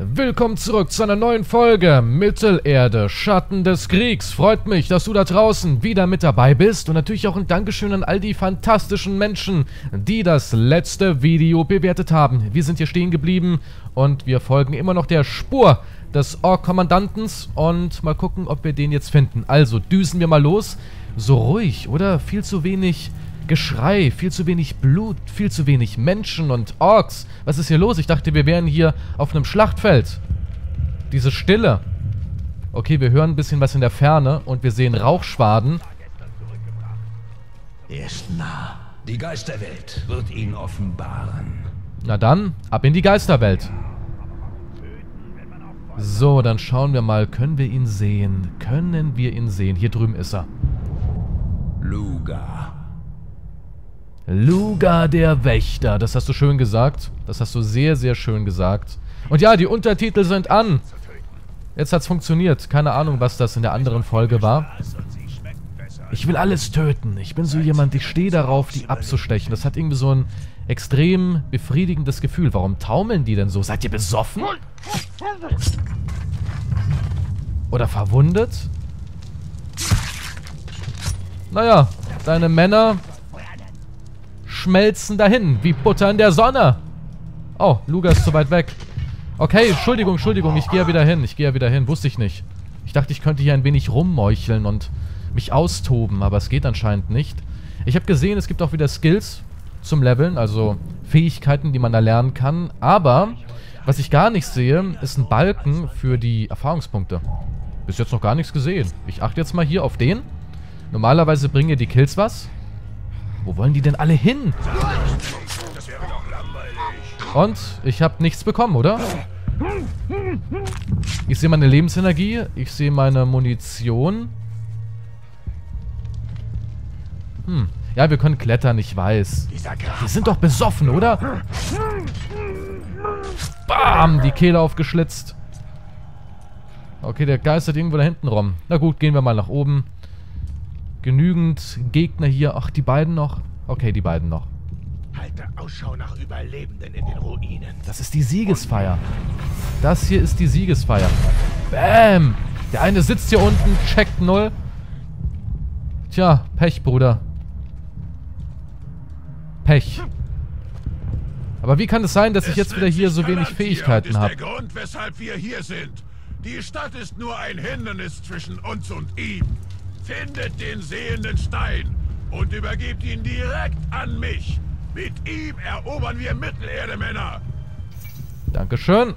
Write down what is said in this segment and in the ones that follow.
Willkommen zurück zu einer neuen Folge Mittelerde, Schatten des Kriegs. Freut mich, dass du da draußen wieder mit dabei bist und natürlich auch ein Dankeschön an all die fantastischen Menschen, die das letzte Video bewertet haben. Wir sind hier stehen geblieben und wir folgen immer noch der Spur des Ork-Kommandantens und mal gucken, ob wir den jetzt finden. Also düsen wir mal los. So ruhig, oder? Viel zu wenig Geschrei, viel zu wenig Blut, viel zu wenig Menschen und Orks. Was ist hier los? Ich dachte, wir wären hier auf einem Schlachtfeld. Diese Stille. Okay, wir hören ein bisschen was in der Ferne und wir sehen Rauchschwaden. Er ist nah. Die Geisterwelt wird ihn offenbaren. Na dann, ab in die Geisterwelt. So, dann schauen wir mal. Können wir ihn sehen? Können wir ihn sehen? Hier drüben ist er. Luga. Luga der Wächter. Das hast du schön gesagt. Das hast du sehr, sehr schön gesagt. Und ja, die Untertitel sind an. Jetzt hat's funktioniert. Keine Ahnung, was das in der anderen Folge war. Ich will alles töten. Ich bin so jemand, ich stehe darauf, die abzustechen. Das hat irgendwie so ein extrem befriedigendes Gefühl. Warum taumeln die denn so? Seid ihr besoffen? Oder verwundet? Naja, deine Männer schmelzen dahin, wie Butter in der Sonne. Oh, Luga ist zu weit weg. Okay, Entschuldigung, Entschuldigung, ich gehe ja wieder hin. Ich gehe ja wieder hin, wusste ich nicht. Ich dachte, ich könnte hier ein wenig rummeucheln und mich austoben, aber es geht anscheinend nicht. Ich habe gesehen, es gibt auch wieder Skills zum Leveln, also Fähigkeiten, die man da lernen kann. Aber, was ich gar nicht sehe, ist ein Balken für die Erfahrungspunkte. Bis jetzt noch gar nichts gesehen. Ich achte jetzt mal hier auf den. Normalerweise bringen die Kills was. Wo wollen die denn alle hin? Und ich habe nichts bekommen, oder? Ich sehe meine Lebensenergie. Ich sehe meine Munition. Hm. Ja, wir können klettern, ich weiß. Die sind doch besoffen, oder? Bam! Die Kehle aufgeschlitzt. Okay, der geistert irgendwo da hinten rum. Na gut, gehen wir mal nach oben genügend Gegner hier. Ach, die beiden noch? Okay, die beiden noch. Halte Ausschau nach Überlebenden in den Ruinen. Das ist die Siegesfeier. Das hier ist die Siegesfeier. Bam! Der eine sitzt hier unten, checkt null. Tja, Pech, Bruder. Pech. Aber wie kann es sein, dass ich jetzt wieder hier so wenig Fähigkeiten habe? Das ist der Grund, weshalb wir hier sind. Die Stadt ist nur ein Hindernis zwischen uns und ihm. Findet den sehenden Stein und übergebt ihn direkt an mich. Mit ihm erobern wir Mittelerde, Männer. Dankeschön.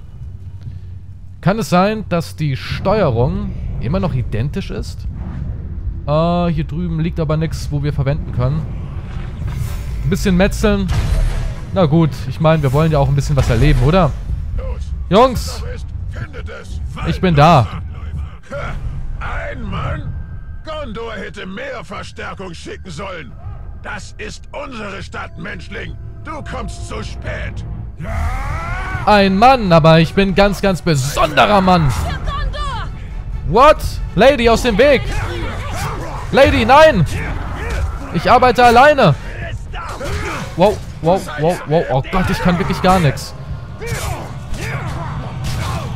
Kann es sein, dass die Steuerung immer noch identisch ist? Äh, hier drüben liegt aber nichts, wo wir verwenden können. Ein bisschen metzeln. Na gut, ich meine, wir wollen ja auch ein bisschen was erleben, oder? Jungs! Ich bin da. Ein Mann? Gondor hätte mehr Verstärkung schicken sollen. Das ist unsere Stadt, Menschling. Du kommst zu spät. Ein Mann, aber ich bin ganz, ganz besonderer Mann. What? Lady, aus dem Weg. Lady, nein. Ich arbeite alleine. Wow, wow, wow, wow. Oh Gott, ich kann wirklich gar nichts.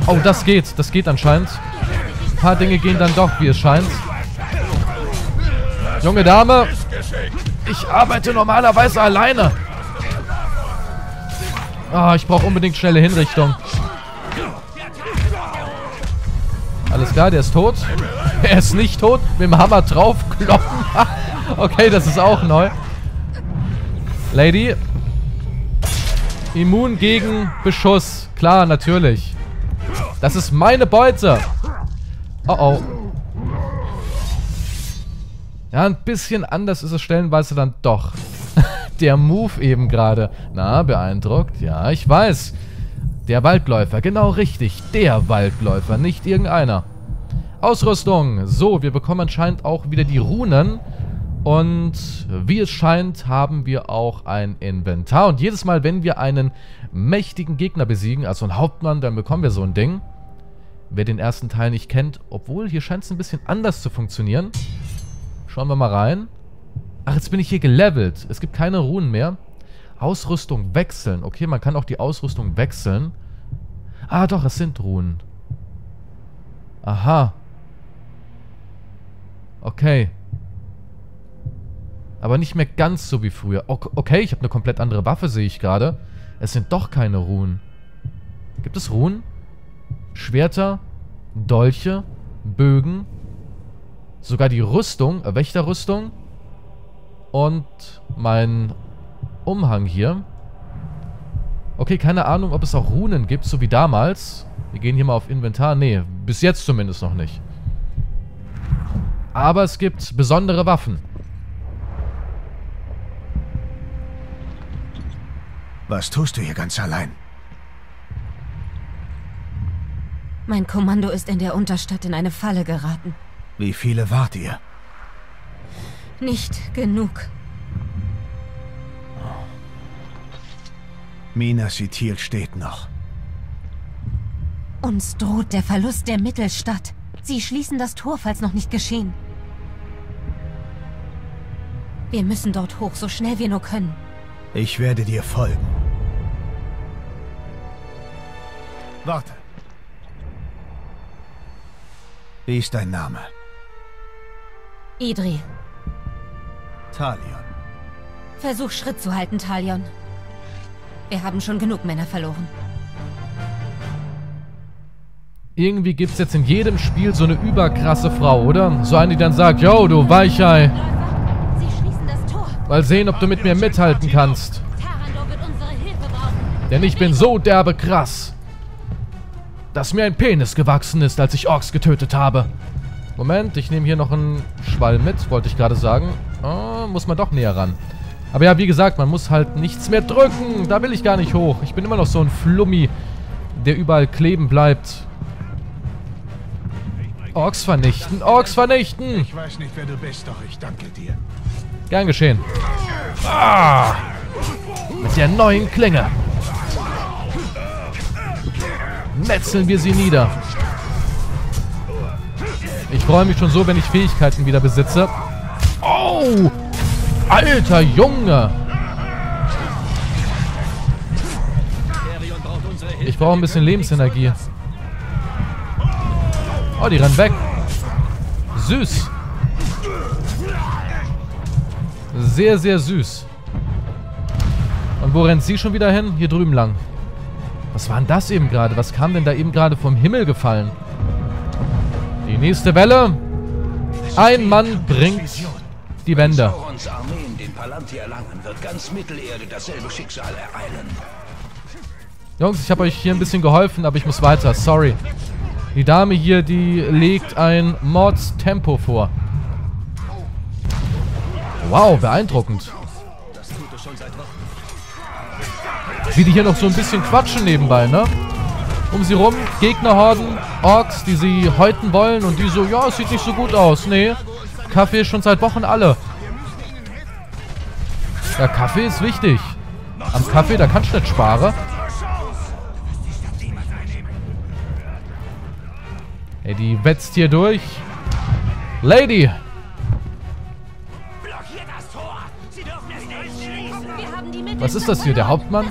Oh, das geht. Das geht anscheinend. Ein paar Dinge gehen dann doch, wie es scheint. Junge Dame, ich arbeite normalerweise alleine. Ah, ich brauche unbedingt schnelle Hinrichtung. Alles klar, der ist tot. Er ist nicht tot. Mit dem Hammer draufkloppen. okay, das ist auch neu. Lady. Immun gegen Beschuss. Klar, natürlich. Das ist meine Beute. Oh oh. Ja, ein bisschen anders ist es stellenweise dann doch. der Move eben gerade. Na, beeindruckt. Ja, ich weiß. Der Waldläufer, genau richtig. Der Waldläufer, nicht irgendeiner. Ausrüstung. So, wir bekommen anscheinend auch wieder die Runen. Und wie es scheint, haben wir auch ein Inventar. Und jedes Mal, wenn wir einen mächtigen Gegner besiegen, also einen Hauptmann, dann bekommen wir so ein Ding. Wer den ersten Teil nicht kennt, obwohl hier scheint es ein bisschen anders zu funktionieren. Schauen wir mal rein. Ach, jetzt bin ich hier gelevelt. Es gibt keine Runen mehr. Ausrüstung wechseln. Okay, man kann auch die Ausrüstung wechseln. Ah, doch, es sind Runen. Aha. Okay. Aber nicht mehr ganz so wie früher. Okay, ich habe eine komplett andere Waffe, sehe ich gerade. Es sind doch keine Runen. Gibt es Runen? Schwerter, Dolche, Bögen, sogar die Rüstung, äh, Wächterrüstung und mein Umhang hier. Okay, keine Ahnung, ob es auch Runen gibt, so wie damals. Wir gehen hier mal auf Inventar. Nee, bis jetzt zumindest noch nicht. Aber es gibt besondere Waffen. Was tust du hier ganz allein? Mein Kommando ist in der Unterstadt in eine Falle geraten. Wie viele wart ihr? Nicht genug. Minas Ithil steht noch. Uns droht der Verlust der Mittelstadt. Sie schließen das Tor, falls noch nicht geschehen. Wir müssen dort hoch, so schnell wir nur können. Ich werde dir folgen. Warte. Wie ist dein Name? Idri. Talion. Versuch Schritt zu halten, Talion. Wir haben schon genug Männer verloren. Irgendwie gibt es jetzt in jedem Spiel so eine überkrasse Frau, oder? So eine, die dann sagt, yo, du Weichei. Mal sehen, ob du mit mir mithalten kannst. Denn ich bin so derbe krass, dass mir ein Penis gewachsen ist, als ich Orks getötet habe. Moment, ich nehme hier noch einen Schwall mit, wollte ich gerade sagen. Oh, muss man doch näher ran. Aber ja, wie gesagt, man muss halt nichts mehr drücken. Da will ich gar nicht hoch. Ich bin immer noch so ein Flummi, der überall kleben bleibt. Orks vernichten, Orks vernichten! Ich weiß nicht, wer du bist, doch ich danke dir. Gern geschehen. Ah! Mit der neuen Klinge. Metzeln wir sie nieder. Ich freue mich schon so, wenn ich Fähigkeiten wieder besitze. Oh! Alter Junge! Ich brauche ein bisschen Lebensenergie. Oh, die rennen weg. Süß. Sehr, sehr süß. Und wo rennt sie schon wieder hin? Hier drüben lang. Was war denn das eben gerade? Was kam denn da eben gerade vom Himmel gefallen? Die nächste Welle. Ein Mann bringt die Wende. Jungs, ich habe euch hier ein bisschen geholfen, aber ich muss weiter. Sorry. Die Dame hier, die legt ein Mordstempo vor. Wow, beeindruckend. Wie die hier noch so ein bisschen quatschen nebenbei, ne? Um sie rum, Gegnerhorden, Orks, die sie häuten wollen und die so, ja, es sieht nicht so gut aus. Nee, Kaffee ist schon seit Wochen alle. Ja, Kaffee ist wichtig. Am Kaffee, da kannst du nicht sparen. Ey, die wetzt hier durch. Lady! Was ist das hier? Der Hauptmann?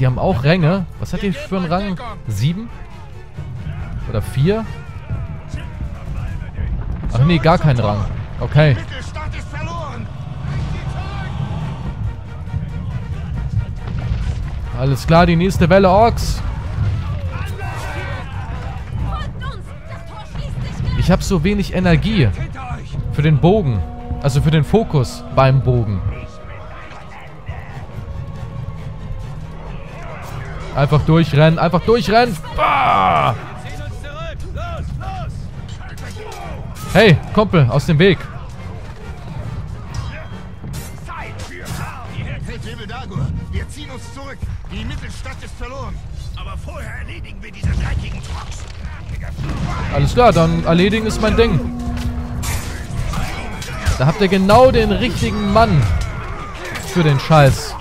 Die haben auch Ränge. Was hat die für einen Rang? Sieben? Oder vier? Ach nee, gar keinen Rang. Okay. Alles klar, die nächste Welle Orks. Ich habe so wenig Energie für den Bogen. Also für den Fokus beim Bogen. Einfach durchrennen, einfach durchrennen. Hey, Kumpel, aus dem Weg. Wir ziehen uns zurück. Die Mittelstadt ist verloren. Aber vorher erledigen wir diese dreckigen Trocks. Alles klar, dann erledigen ist mein Ding. Da habt ihr genau den richtigen Mann für den Scheiß.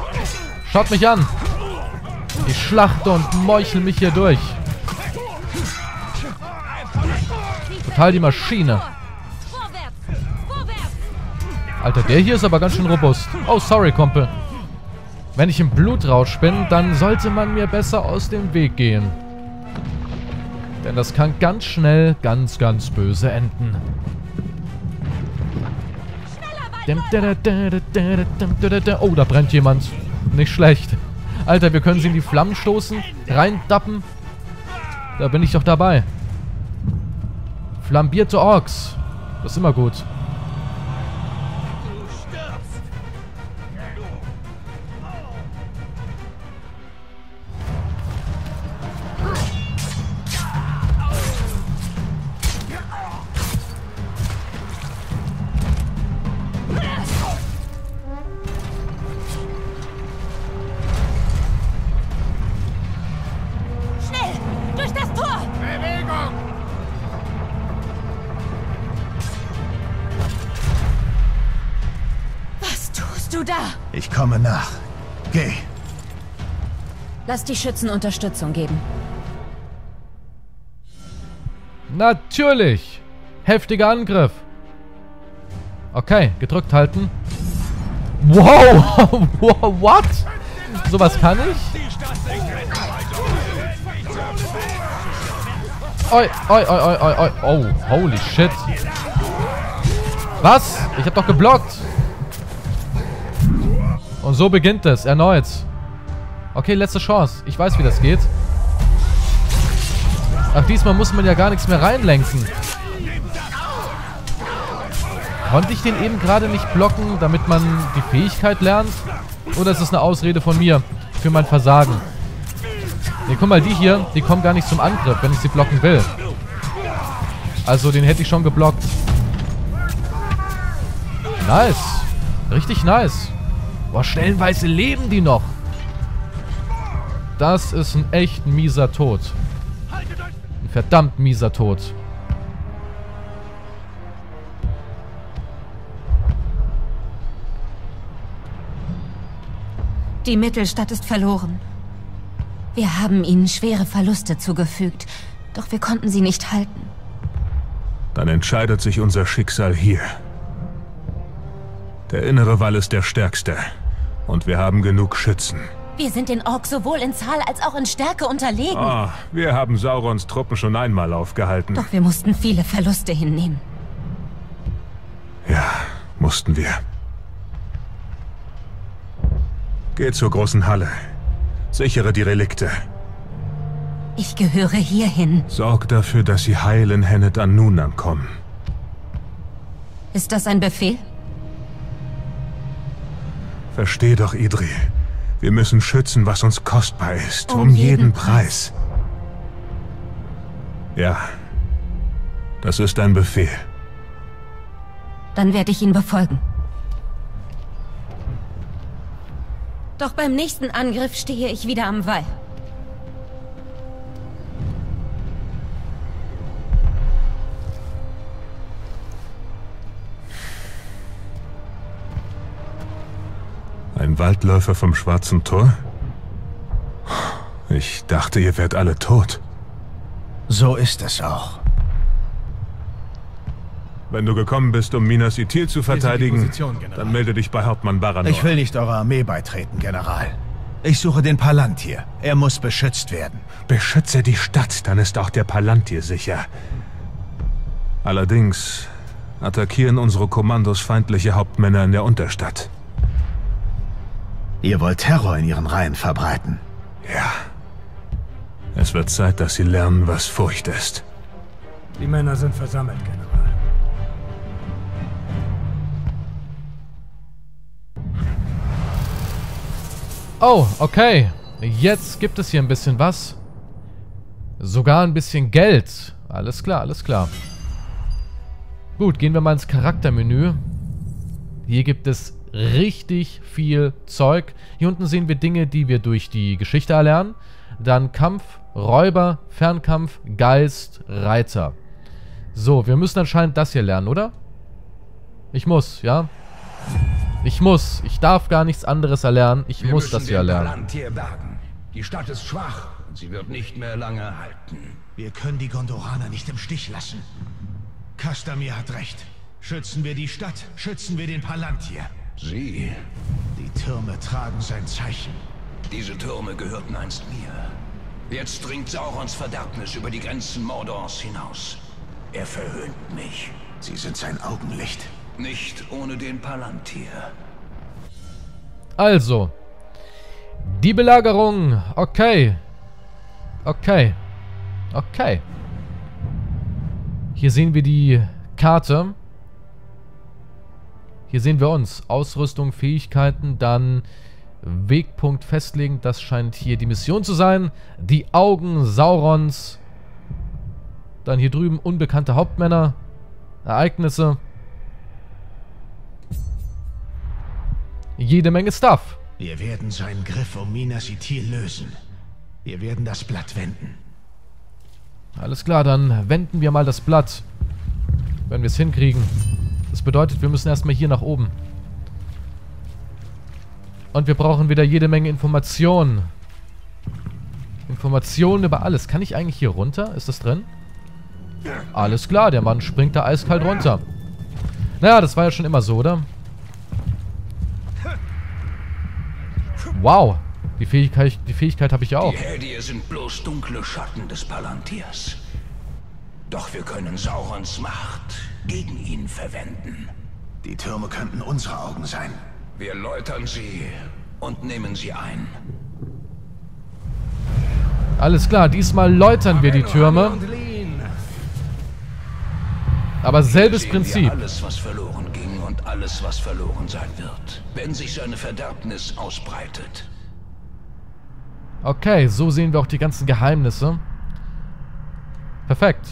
Schaut mich an. Ich schlachte und meuchel mich hier durch. Total die Maschine. Alter, der hier ist aber ganz schön robust. Oh, sorry, Kumpel. Wenn ich im Blutrausch bin, dann sollte man mir besser aus dem Weg gehen. Denn das kann ganz schnell ganz, ganz böse enden. Oh, da brennt jemand. Nicht schlecht. Alter, wir können sie in die Flammen stoßen, reindappen. Da bin ich doch dabei. Flambierte Orks. Das ist immer gut. Komme nach. Geh. Lass die Schützen Unterstützung geben. Natürlich. Heftiger Angriff. Okay, gedrückt halten. Wow. Wow, What? Sowas kann ich? Oi, oi, oi, oi, oi. Oh, holy shit. Was? Ich hab doch geblockt. Und so beginnt es, erneut. Okay, letzte Chance. Ich weiß, wie das geht. Ach, diesmal muss man ja gar nichts mehr reinlenken. Konnte ich den eben gerade nicht blocken, damit man die Fähigkeit lernt? Oder ist es eine Ausrede von mir für mein Versagen? Ne, guck mal, die hier, die kommen gar nicht zum Angriff, wenn ich sie blocken will. Also, den hätte ich schon geblockt. Nice. Richtig nice. Boah, stellenweise leben die noch. Das ist ein echt mieser Tod. Ein verdammt mieser Tod. Die Mittelstadt ist verloren. Wir haben ihnen schwere Verluste zugefügt, doch wir konnten sie nicht halten. Dann entscheidet sich unser Schicksal hier. Der innere Wall ist der stärkste. Und wir haben genug Schützen. Wir sind den Orks sowohl in Zahl als auch in Stärke unterlegen. Ah, wir haben Saurons Truppen schon einmal aufgehalten. Doch wir mussten viele Verluste hinnehmen. Ja, mussten wir. Geh zur großen Halle. Sichere die Relikte. Ich gehöre hierhin. Sorg dafür, dass sie heil in Hennet an Nun ankommen. Ist das ein Befehl? Versteh doch, Idri. Wir müssen schützen, was uns kostbar ist. Um, Um jeden, jeden Preis. Ja. Das ist ein Befehl. Dann werde ich ihn befolgen. Doch beim nächsten Angriff stehe ich wieder am Wall. Waldläufer vom Schwarzen Tor? Ich dachte, ihr wärt alle tot. So ist es auch. Wenn du gekommen bist, um Minas Ithil zu verteidigen, Position, dann melde dich bei Hauptmann Baranor. Ich will nicht eurer Armee beitreten, General. Ich suche den Palantir. Er muss beschützt werden. Beschütze die Stadt, dann ist auch der Palantir sicher. Allerdings attackieren unsere Kommandos feindliche Hauptmänner in der Unterstadt. Ihr wollt Terror in ihren Reihen verbreiten. Ja. Es wird Zeit, dass sie lernen, was Furcht ist. Die Männer sind versammelt, General. Oh, okay. Jetzt gibt es hier ein bisschen was. Sogar ein bisschen Geld. Alles klar, alles klar. Gut, gehen wir mal ins Charaktermenü. Hier gibt es richtig viel Zeug. Hier unten sehen wir Dinge, die wir durch die Geschichte erlernen. Dann Kampf, Räuber, Fernkampf, Geist, Reiter. So, wir müssen anscheinend das hier lernen, oder? Ich muss, ja? Ich muss. Ich darf gar nichts anderes erlernen. Ich Wir muss das hier erlernen. Bergen. Die Stadt ist schwach und sie wird nicht mehr lange halten. Wir können die Gondoraner nicht im Stich lassen. Kastamir hat recht. Schützen wir die Stadt, schützen wir den Palantir. Sie, Die Türme tragen sein Zeichen. diese Türme gehörten einst mir. Jetzt dringt Saurons Verderbnis über die Grenzen Mordors hinaus. Er verhöhnt mich. Sie sind sein Augenlicht. Nicht ohne den Palantir. Also. Die Belagerung. Okay. Okay. Okay. Hier sehen wir die Karte. Hier sehen wir uns. Ausrüstung, Fähigkeiten, dann Wegpunkt festlegen. Das scheint hier die Mission zu sein. Die Augen Saurons. Dann hier drüben unbekannte Hauptmänner. Ereignisse. Jede Menge Stuff. Wir werden seinen Griff um Minas Ithil lösen. Wir werden das Blatt wenden. Alles klar, dann wenden wir mal das Blatt. Wenn wir es hinkriegen. Das bedeutet, wir müssen erstmal hier nach oben. Und wir brauchen wieder jede Menge Informationen. Informationen über alles. Kann ich eigentlich hier runter? Ist das drin? Alles klar, der Mann springt da eiskalt runter. Naja, das war ja schon immer so, oder? Wow. Die Fähigkeit, die Fähigkeit habe ich auch. Die Heldier sind bloß dunkle Schatten des Palantirs. Doch wir können Saurons Macht gegen ihn verwenden. Die Türme könnten unsere Augen sein. Wir läutern sie und nehmen sie ein. Alles klar, diesmal läutern wir die Türme. Aber selbes Prinzip. Alles, was verloren ging und alles, was verloren sein wird, wenn sich seine Verderbnis ausbreitet. Okay, so sehen wir auch die ganzen Geheimnisse. Perfekt.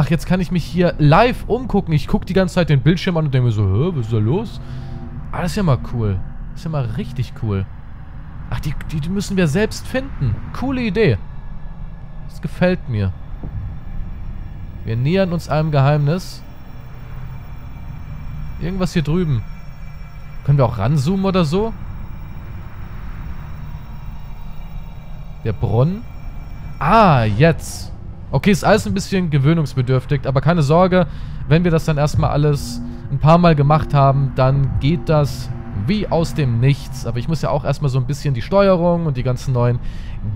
Ach, jetzt kann ich mich hier live umgucken. Ich gucke die ganze Zeit den Bildschirm an und denke mir so, Hä, was ist da los? Ah, das ist ja mal cool. Das ist ja mal richtig cool. Ach, die, die, müssen wir selbst finden. Coole Idee. Das gefällt mir. Wir nähern uns einem Geheimnis. Irgendwas hier drüben. Können wir auch ranzoomen oder so? Der Brunnen. Ah, jetzt. Okay, ist alles ein bisschen gewöhnungsbedürftig, aber keine Sorge, wenn wir das dann erstmal alles ein paar Mal gemacht haben, dann geht das wie aus dem Nichts. Aber ich muss ja auch erstmal so ein bisschen die Steuerung und die ganzen neuen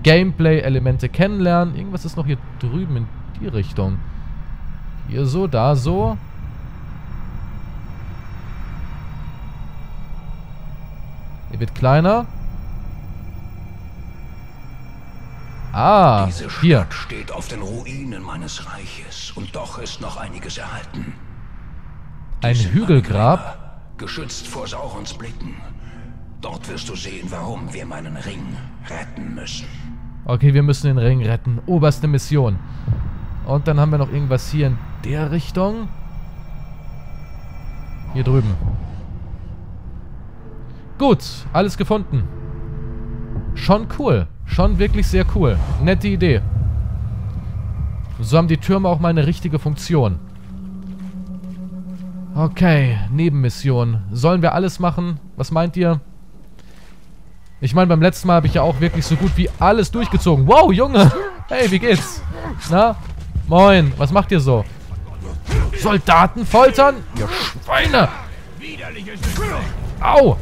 Gameplay-Elemente kennenlernen. Irgendwas ist noch hier drüben in die Richtung. Hier so, da so. Er wird kleiner. Ah, Diese Stadt hier. steht auf den Ruinen meines Reiches und doch ist noch einiges erhalten. Ein Diese Hügelgrab. Gräber, Geschützt vor Saurons Blicken. Dort wirst du sehen, warum wir meinen Ring retten müssen. Okay, wir müssen den Ring retten. Oberste Mission. Und dann haben wir noch irgendwas hier in der Richtung. Hier drüben. Gut, alles gefunden. Schon cool. Schon wirklich sehr cool. Nette Idee. So haben die Türme auch mal eine richtige Funktion. Okay, Nebenmission. Sollen wir alles machen? Was meint ihr? Ich meine, beim letzten Mal habe ich ja auch wirklich so gut wie alles durchgezogen. Wow, Junge! Hey, wie geht's? Na? Moin, was macht ihr so? Soldaten foltern? Ihr Schweine! Au!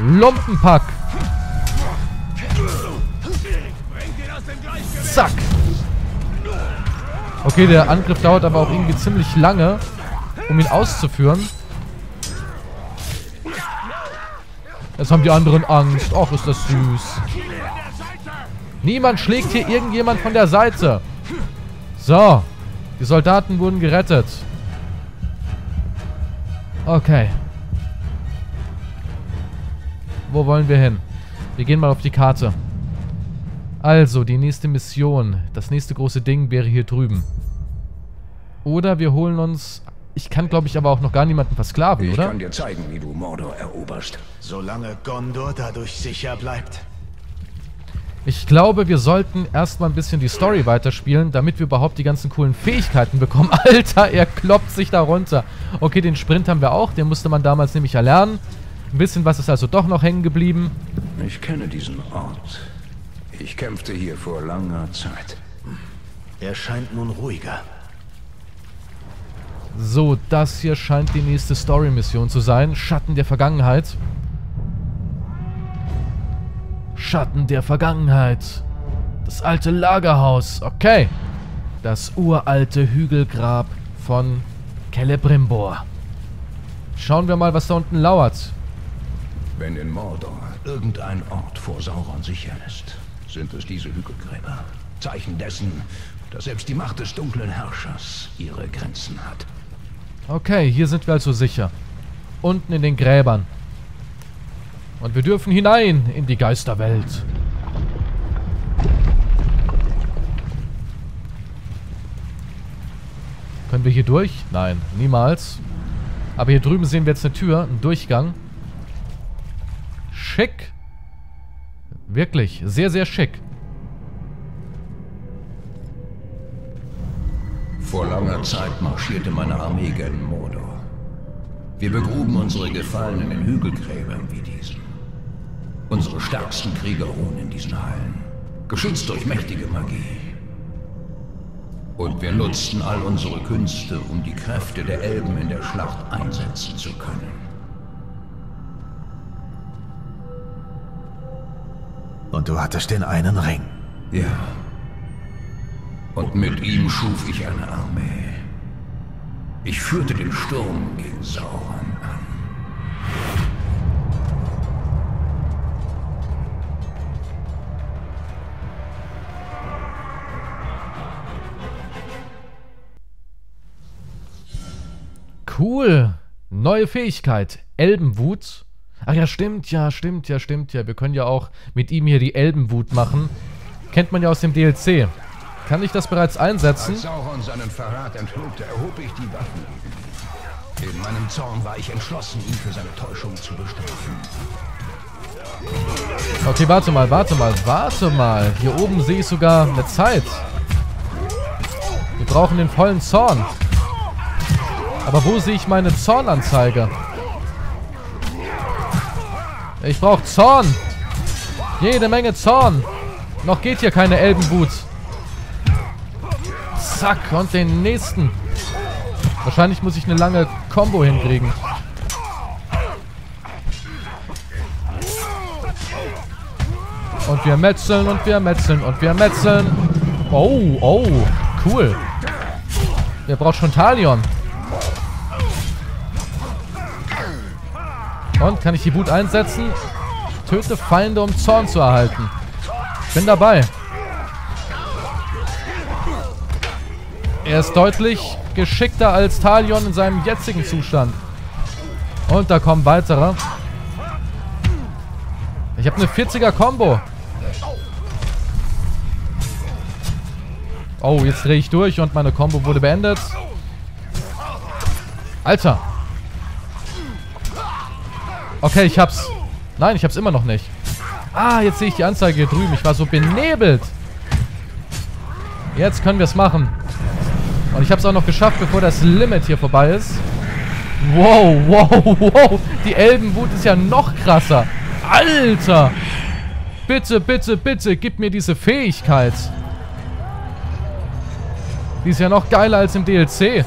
Lumpenpack! Zack! Okay, der Angriff dauert aber auch irgendwie ziemlich lange, um ihn auszuführen. Jetzt haben die anderen Angst. Och, ist das süß. Niemand schlägt hier irgendjemand von der Seite. So. Die Soldaten wurden gerettet. Okay. Wo wollen wir hin? Wir gehen mal auf die Karte. Also, die nächste Mission. Das nächste große Ding wäre hier drüben. Oder wir holen uns... Ich kann, glaube ich, aber auch noch gar niemanden versklaven, Ich oder? kann dir zeigen, wie du Mordor eroberst. Solange Gondor dadurch sicher bleibt. Ich glaube, wir sollten erstmal ein bisschen die Story weiterspielen, damit wir überhaupt die ganzen coolen Fähigkeiten bekommen. Alter, er kloppt sich da runter. Okay, den Sprint haben wir auch. Den musste man damals nämlich erlernen. Ein bisschen was ist also doch noch hängen geblieben. Ich kenne diesen Ort. Ich kämpfte hier vor langer Zeit. Er scheint nun ruhiger. So, das hier scheint die nächste Story-Mission zu sein. Schatten der Vergangenheit. Schatten der Vergangenheit. Das alte Lagerhaus. Okay. Das uralte Hügelgrab von Celebrimbor. Schauen wir mal, was da unten lauert. Wenn in Mordor irgendein Ort vor Sauron sicher ist, sind es diese Hügelgräber. Zeichen dessen, dass selbst die Macht des dunklen Herrschers ihre Grenzen hat. Okay, hier sind wir also sicher. Unten in den Gräbern. Und wir dürfen hinein in die Geisterwelt. Können wir hier durch? Nein, niemals. Aber hier drüben sehen wir jetzt eine Tür, einen Durchgang. Schick. Wirklich, sehr, sehr schick. Vor langer Zeit marschierte meine Armee gen Mordor. Wir begruben unsere Gefallenen in Hügelgräbern wie diesen. Unsere stärksten Krieger ruhen in diesen Hallen, geschützt durch mächtige Magie. Und wir nutzten all unsere Künste, um die Kräfte der Elben in der Schlacht einsetzen zu können. Und du hattest den einen Ring. Ja. Und mit ihm schuf ich eine Armee. Ich führte den Sturm gegen Sauron an. Cool. Neue Fähigkeit. Elbenwut. Ach ja, stimmt, ja, stimmt, ja, stimmt, ja. Wir können ja auch mit ihm hier die Elbenwut machen. Kennt man ja aus dem DLC. Kann ich das bereits einsetzen? Als Sauron seinen Verrat entlobte, erhob ich die Waffen. In meinem Zorn war ich entschlossen, ihn für seine Täuschung zu bestrafen. Okay, warte mal, warte mal, warte mal. Hier oben sehe ich sogar eine Zeit. Wir brauchen den vollen Zorn. Aber wo sehe ich meine Zornanzeige? Ich brauche Zorn. Jede Menge Zorn. Noch geht hier keine Elbenwut. Zack, und den nächsten. Wahrscheinlich muss ich eine lange Combo hinkriegen. Und wir metzeln und wir metzeln und wir metzeln. Oh, oh, cool. Wer braucht schon Talion? Und, kann ich die Wut einsetzen? Töte Feinde, um Zorn zu erhalten. Ich bin dabei. Er ist deutlich geschickter als Talion in seinem jetzigen Zustand. Und da kommen weitere. Ich habe eine 40er Combo. Oh, jetzt drehe ich durch und meine Combo wurde beendet. Alter. Okay, ich hab's. Nein, ich hab's immer noch nicht. Ah, jetzt sehe ich die Anzeige hier drüben. Ich war so benebelt. Jetzt können wir es machen. Und ich habe es auch noch geschafft, bevor das Limit hier vorbei ist. Wow, wow, wow. Die Elbenwut ist ja noch krasser. Alter. Bitte, bitte, bitte, gib mir diese Fähigkeit. Die ist ja noch geiler als im DLC.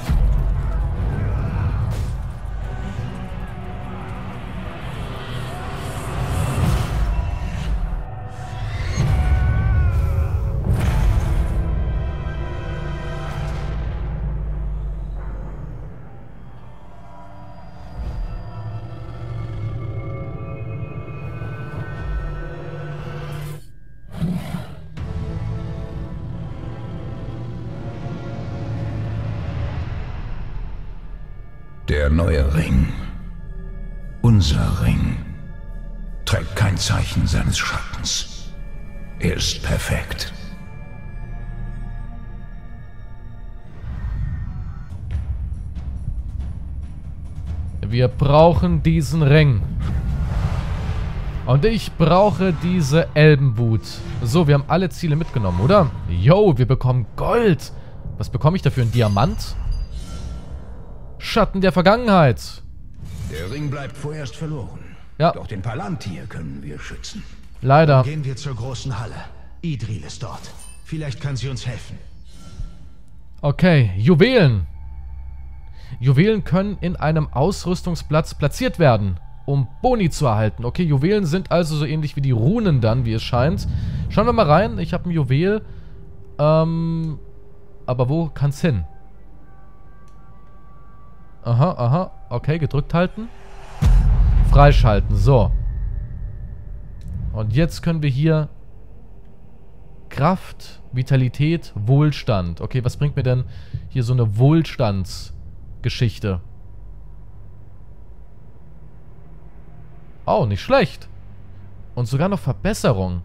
Brauchen diesen Ring. Und ich brauche diese Elbenwut. So, wir haben alle Ziele mitgenommen, oder? Yo, wir bekommen Gold. Was bekomme ich dafür? Ein Diamant? Schatten der Vergangenheit. Der Ring bleibt vorerst verloren. Ja. Doch den Palantir können wir schützen. Leider. Gehen wir zur großen Halle. Idril ist dort. Vielleicht kann sie uns helfen. Okay, Juwelen. Juwelen können in einem Ausrüstungsplatz platziert werden, um Boni zu erhalten. Okay, Juwelen sind also so ähnlich wie die Runen dann, wie es scheint. Schauen wir mal rein. Ich habe ein Juwel. Ähm, aber wo kann es hin? Aha, aha. Okay, gedrückt halten. Freischalten, so. Und jetzt können wir hier Kraft, Vitalität, Wohlstand. Okay, was bringt mir denn hier so eine Wohlstandsgeschichte? Oh, nicht schlecht. Und sogar noch Verbesserung.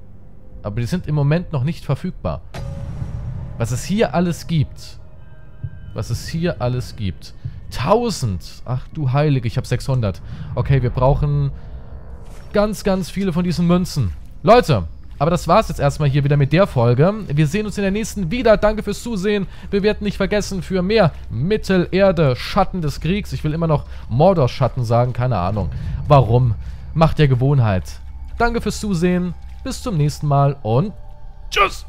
Aber die sind im Moment noch nicht verfügbar. Was es hier alles gibt. Was es hier alles gibt. 1000. Ach du Heilige, ich habe 600. Okay, wir brauchen ganz, ganz viele von diesen Münzen. Leute, aber das war's jetzt erstmal hier wieder mit der Folge. Wir sehen uns in der nächsten wieder. Danke fürs Zusehen. Wir werden nicht vergessen für mehr Mittelerde, Schatten des Kriegs. Ich will immer noch Mordor-Schatten sagen, keine Ahnung. Warum? Macht der Gewohnheit. Danke fürs Zusehen. Bis zum nächsten Mal und tschüss!